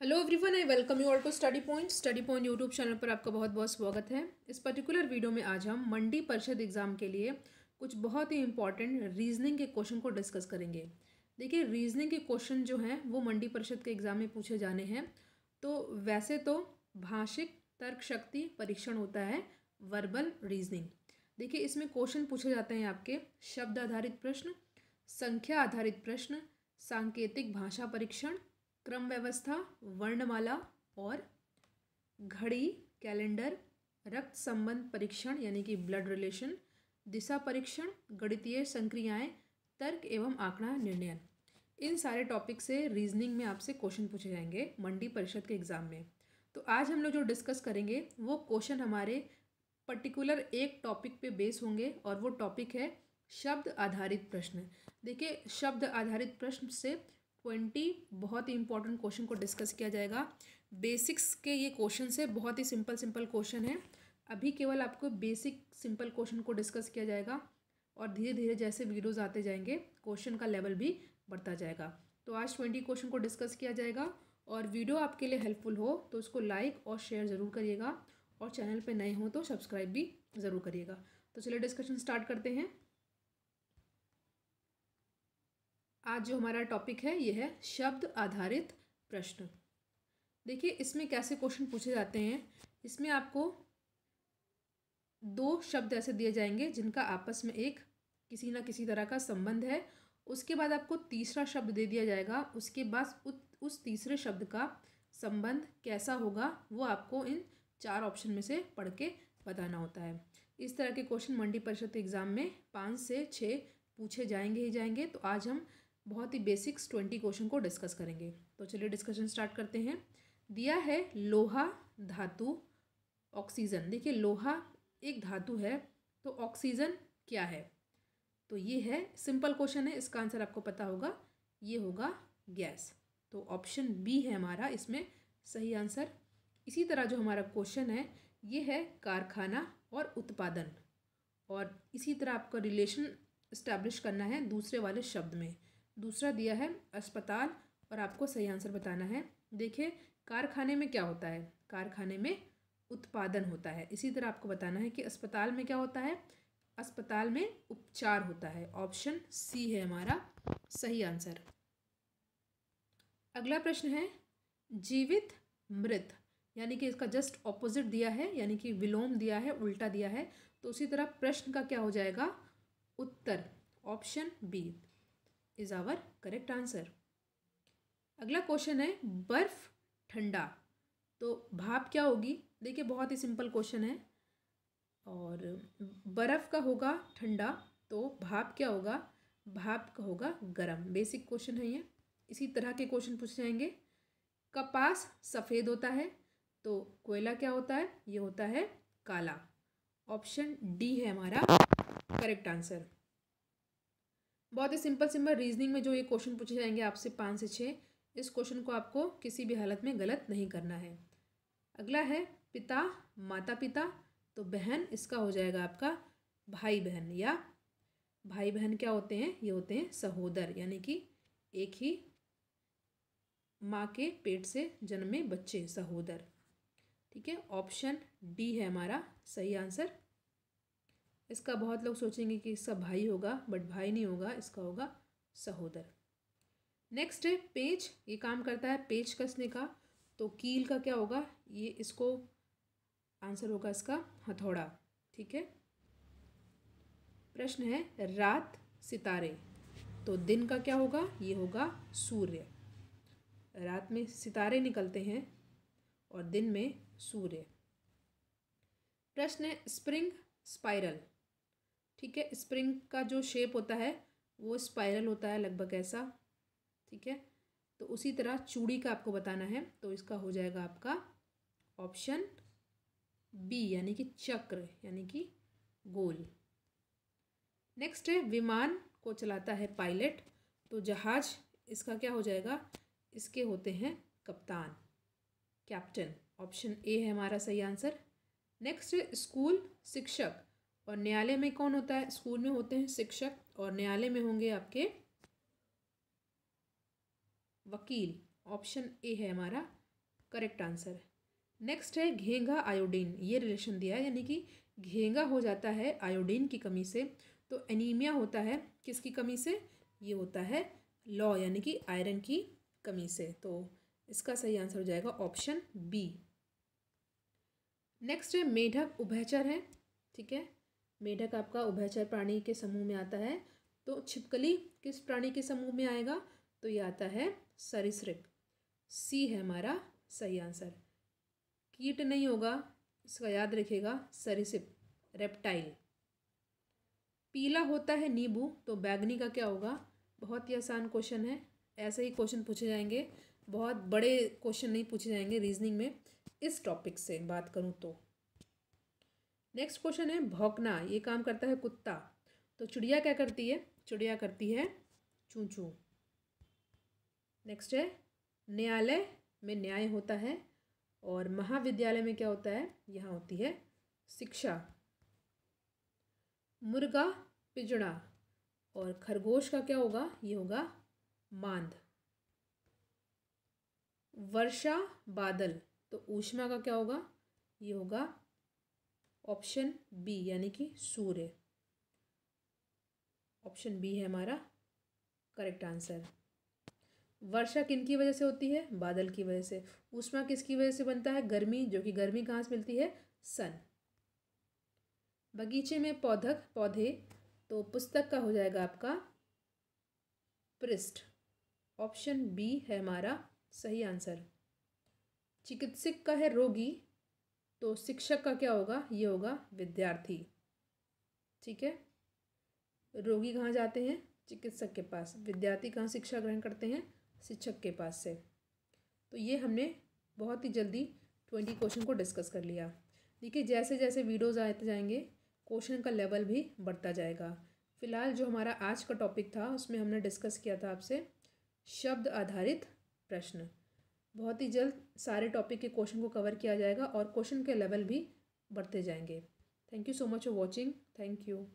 Hello everyone I welcome you all to study point study point YouTube channel पर आपका बहुत बहुत स्वागत है। इस पर्टिकुलर वीडियो में आज हम मंडी परिषद एग्ज़ाम के लिए कुछ बहुत ही इंपॉर्टेंट रीजनिंग के क्वेश्चन को डिस्कस करेंगे। देखिए रीजनिंग के क्वेश्चन जो हैं, वो मंडी परिषद के एग्ज़ाम में पूछे जाने हैं। तो वैसे तो भाषिक तर्क शक्ति परीक्षण होता है वर्बल रीजनिंग देखिए, इसमें क्वेश्चन पूछे जाते हैं आपके। शब्द आधारित प्रश्न, संख्या आधारित प्रश्न, सांकेतिक भाषा परीक्षण क्रम व्यवस्था वर्णमाला और घड़ी, कैलेंडर, रक्त संबंध परीक्षण यानी कि ब्लड रिलेशन दिशा परीक्षण, गणितीय संक्रियाएँ, तर्क एवं आंकड़ा निर्णयन इन सारे टॉपिक से रीजनिंग में आपसे क्वेश्चन पूछे जाएँगे मंडी परिषद के एग्ज़ाम में। तो आज हम लोग जो डिस्कस करेंगे, वो क्वेश्चन हमारे पर्टिकुलर एक टॉपिक पे बेस होंगे और वो टॉपिक है शब्द आधारित प्रश्न। देखिए, शब्द आधारित प्रश्न से ट्वेंटी बहुत ही इंपॉर्टेंट क्वेश्चन को डिस्कस किया जाएगा। बेसिक्स के ये क्वेश्चन है, बहुत ही सिंपल सिंपल क्वेश्चन है। अभी केवल आपको बेसिक सिंपल क्वेश्चन को डिस्कस किया जाएगा और धीरे धीरे जैसे वीडियोज़ आते जाएँगे क्वेश्चन का लेवल भी बढ़ता जाएगा। तो आज ट्वेंटी क्वेश्चन को डिस्कस किया जाएगा और वीडियो आपके लिए हेल्पफुल हो तो उसको लाइक और शेयर ज़रूर करिएगा और चैनल पर नए हो तो सब्सक्राइब भी ज़रूर करिएगा। तो चलिए डिस्कशन स्टार्ट करते हैं। आज जो हमारा टॉपिक है, ये है शब्द आधारित प्रश्न। देखिए, इसमें कैसे क्वेश्चन पूछे जाते हैं? इसमें आपको दो शब्द ऐसे दिए जाएँगे जिनका आपस में एक किसी ना किसी तरह का संबंध है। उसके बाद आपको तीसरा शब्द दे दिया जाएगा। उसके बाद उस तीसरे शब्द का संबंध कैसा होगा, वो आपको इन चार ऑप्शन में से पढ़ के बताना होता है। इस तरह के क्वेश्चन मंडी परिषद एग्ज़ाम में पाँच से छः पूछे जाएँगे ही जाएँगे। तो आज हम बहुत ही बेसिक्स ट्वेंटी क्वेश्चन को डिस्कस करेंगे। तो चलिए डिस्कशन स्टार्ट करते हैं। दिया है लोहा धातु ऑक्सीजन देखिए, लोहा एक धातु है तो ऑक्सीजन क्या है? तो ये है सिंपल क्वेश्चन है, इसका आंसर आपको पता होगा। ये होगा गैस तो ऑप्शन बी है हमारा, इसमें सही आंसर इसी तरह जो हमारा क्वेश्चन है, ये है कारखाना और उत्पादन। और इसी तरह आपका रिलेशन इस्टेब्लिश करना है दूसरे वाले शब्द में। दूसरा दिया है अस्पताल, और आपको सही आंसर बताना है। देखिए, कारखाने में क्या होता है? कारखाने में उत्पादन होता है। इसी तरह आपको बताना है कि अस्पताल में क्या होता है? अस्पताल में उपचार होता है। ऑप्शन सी है हमारा सही आंसर। अगला प्रश्न है, जीवित मृत, यानी कि इसका जस्ट ऑपोजिट दिया है, यानी कि विलोम दिया है, उल्टा दिया है तो उसी तरह प्रश्न का क्या हो जाएगा? उत्तर option B is our correct answer अगला क्वेश्चन है, बर्फ़ ठंडा। तो भाप क्या होगी? देखिए, बहुत ही सिंपल क्वेश्चन है। और बर्फ़ का होगा ठंडा तो भाप क्या होगा? भाप का होगा गरम। बेसिक क्वेश्चन है ये। इसी तरह के क्वेश्चन पूछे जाएँगे। कपास सफ़ेद होता है तो कोयला क्या होता है? ये होता है काला। ऑप्शन डी है हमारा करेक्ट आंसर बहुत ही सिंपल सिंपल रीजनिंग में जो ये क्वेश्चन पूछे जाएँगे आपसे पाँच से छः इस क्वेश्चन को आपको किसी भी हालत में गलत नहीं करना है। अगला है, पिता माता पिता तो बहन, इसका हो जाएगा आपका भाई बहन या भाई बहन क्या होते हैं? ये होते हैं सहोदर, यानी कि एक ही माँ के पेट से जन्मे बच्चे, सहोदर। ठीक है ऑप्शन डी है हमारा, सही आंसर इसका बहुत लोग सोचेंगे कि इसका भाई होगा बट भाई नहीं होगा, इसका होगा सहोदर। नेक्स्ट है पेज, ये काम करता है पेज कसने का। तो कील का क्या होगा? ये इसको आंसर होगा इसका हथौड़ा, ठीक है? प्रश्न है, रात सितारे। तो दिन का क्या होगा? ये होगा सूर्य। रात में सितारे निकलते हैं और दिन में सूर्य। प्रश्न है स्प्रिंग स्पाइरल ठीक है? स्प्रिंग का जो शेप होता है, वो स्पाइरल होता है लगभग ऐसा, ठीक है? तो उसी तरह चूड़ी का आपको बताना है तो इसका हो जाएगा आपका ऑप्शन बी यानी कि चक्र, यानी कि गोल। नेक्स्ट है, विमान को चलाता है पायलट तो जहाज़, इसका क्या हो जाएगा? इसके होते हैं कप्तान कैप्टन ऑप्शन ए है हमारा सही आंसर नेक्स्ट है स्कूल शिक्षक और न्यायालय में कौन होता है? स्कूल में होते हैं शिक्षक और न्यायालय में होंगे आपके वकील। ऑप्शन ए है हमारा, करेक्ट आंसर नेक्स्ट है घेंगा आयोडीन। ये रिलेशन दिया है, यानी कि घेंगा हो जाता है आयोडीन की कमी से। तो एनीमिया होता है किसकी कमी से? ये होता है लॉ, यानी कि आयरन की कमी से। तो इसका सही आंसर हो जाएगा ऑप्शन बी। नेक्स्ट है मेढक उभयचर है, ठीक है? मेढक आपका उभयचर प्राणी के समूह में आता है। तो छिपकली किस प्राणी के समूह में आएगा? तो ये आता है सरिसृप। सी है हमारा सही आंसर। कीट नहीं होगा, इसका याद रखिएगा, सरिसिप रेप्टाइल पीला होता है नींबू तो बैगनी का क्या होगा? बहुत ही आसान क्वेश्चन है। ऐसे ही क्वेश्चन पूछे जाएँगे। बहुत बड़े क्वेश्चन नहीं पूछे जाएँगे रीजनिंग में। इस टॉपिक से बात करूँ तो। नेक्स्ट क्वेश्चन है, भौंकना, ये काम करता है कुत्ता। तो चिड़िया क्या करती है? चिड़िया करती है चू चू नेक्स्ट है, न्यायालय में न्याय होता है और महाविद्यालय में क्या होता है? यहाँ होती है शिक्षा। मुर्गा पिजड़ा और खरगोश का क्या होगा? ये होगा मांद। वर्षा बादल तो ऊष्मा का क्या होगा? ये होगा ऑप्शन बी, यानी कि सूर्य। ऑप्शन बी है हमारा करेक्ट आंसर। वर्षा किन की वजह से होती है? बादल की वजह से। ऊष्मा किसकी वजह से बनता है? गर्मी, जो कि गर्मी कहाँ से मिलती है? सन। बगीचे में पौधक, पौधे तो पुस्तक का हो जाएगा आपका पृष्ठ। ऑप्शन बी है हमारा सही आंसर। चिकित्सक का है रोगी तो शिक्षक का क्या होगा? ये होगा विद्यार्थी। ठीक है? रोगी कहाँ जाते हैं? चिकित्सक के पास। विद्यार्थी कहाँ शिक्षा ग्रहण करते हैं? शिक्षक के पास से। तो ये हमने बहुत ही जल्दी ट्वेंटी क्वेश्चन को डिस्कस कर लिया। देखिए जैसे जैसे वीडियोज़ आते जाएँगे, क्वेश्चन का लेवल भी बढ़ता जाएगा। फ़िलहाल जो हमारा आज का टॉपिक था, उसमें हमने डिस्कस किया था आपसे, शब्द आधारित प्रश्न। बहुत ही जल्द सारे टॉपिक के क्वेश्चन को कवर किया जाएगा और क्वेश्चन के लेवल भी बढ़ते जाएँगे। Thank you so much for watching thank you